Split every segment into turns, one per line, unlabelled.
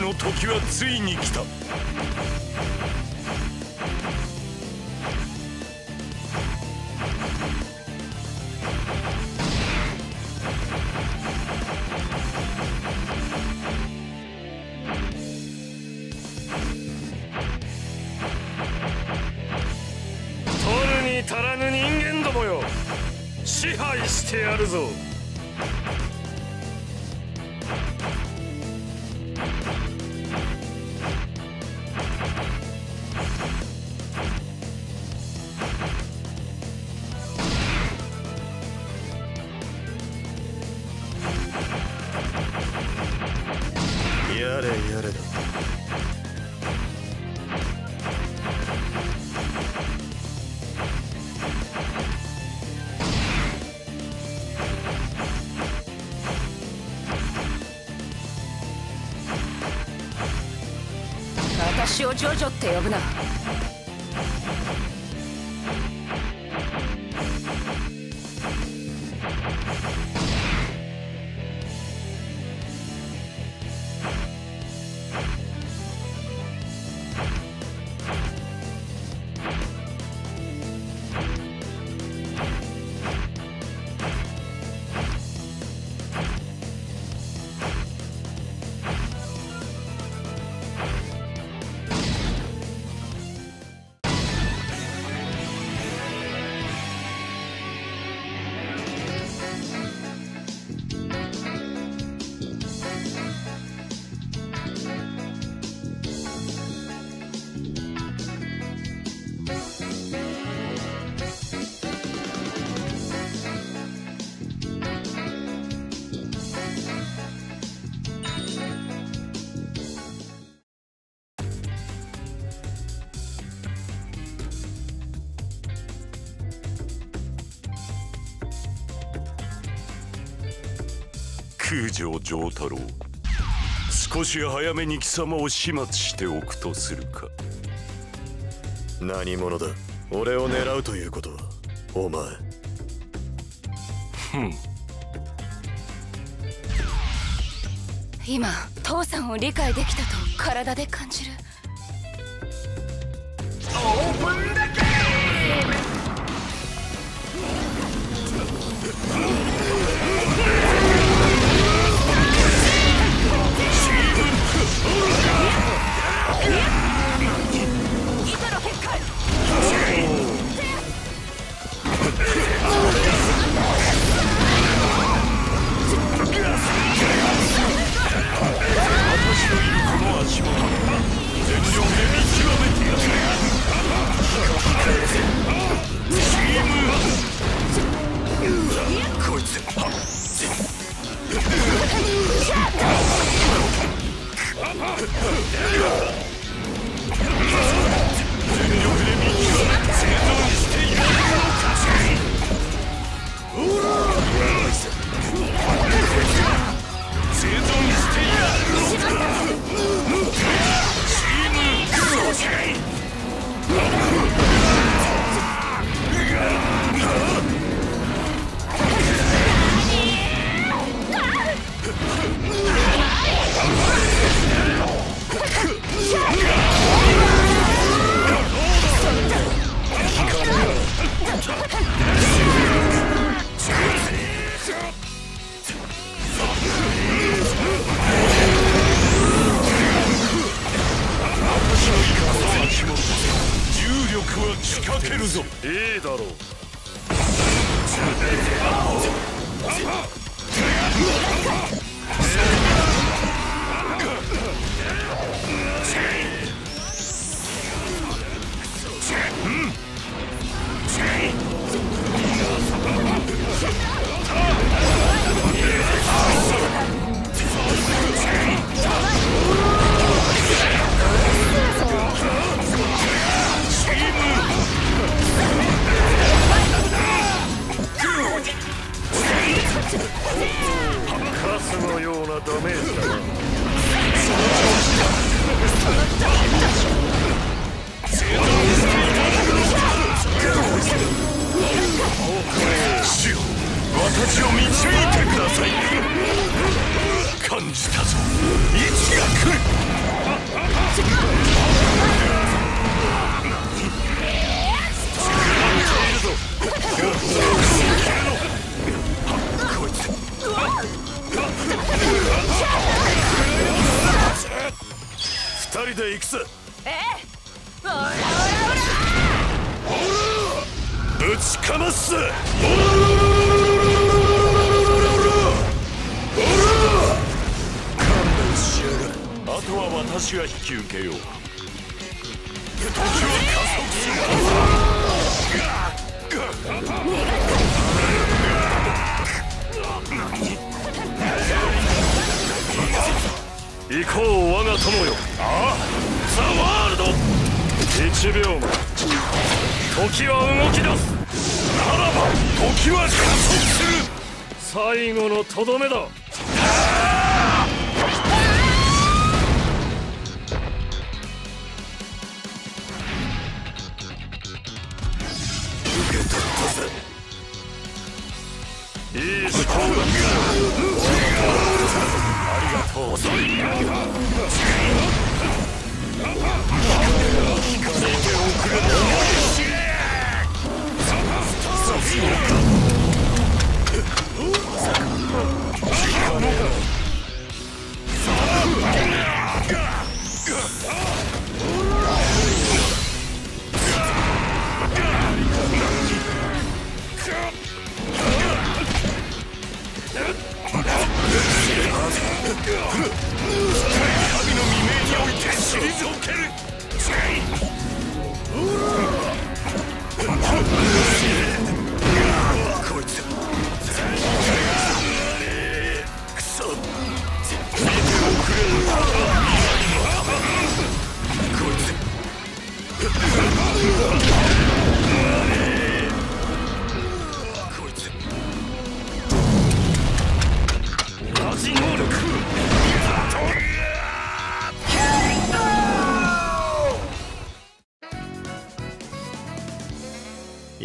の時はついに来た。
取るに足らぬ人間どもよ。支配してやるぞ。
私をジョジョって呼ぶな。
空城城太郎。少し早めに貴様を始末しておくとするか。
何者だ？俺を狙うということは？お前。
今父さんを理解できたと体で感じる。
重力は仕掛けるぞ
いいだろう。ダメージだ。な
主よ私を導いてください感じたぞ位置が来る
人で行くさ
え？えオラオラオラ
ぶちかますさ
勘弁しやがれあとは私が引き受けよう時は加速する
行こう我が友よ。ああザ・ワールド。1秒前。時は動き出す。ならば時は加速する。最後のとどめだ。
遅
い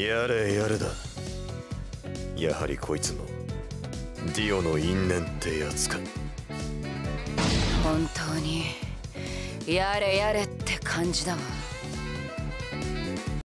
やれやれだ。やはりこいつもディオの因縁ってやつか。
本当にやれやれって感じだわ。